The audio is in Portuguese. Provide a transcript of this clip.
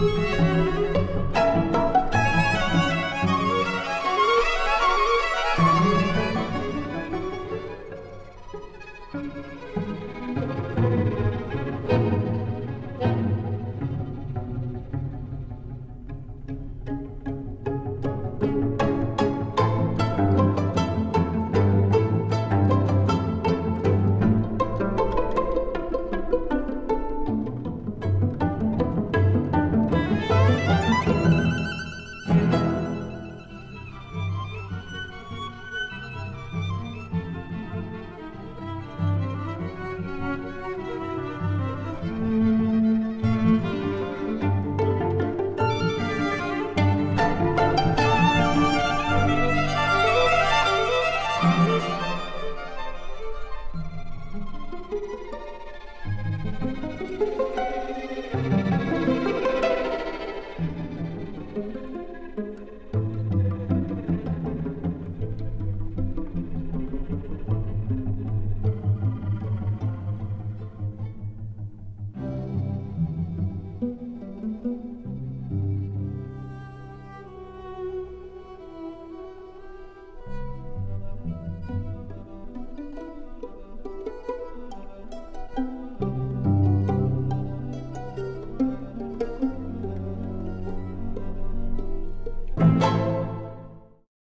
Música